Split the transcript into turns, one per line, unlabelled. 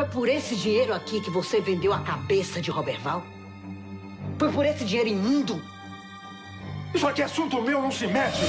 Foi por esse dinheiro aqui que você vendeu a cabeça de Roberval? Foi por esse dinheiro imundo?
Isso aqui é assunto meu, não se mete!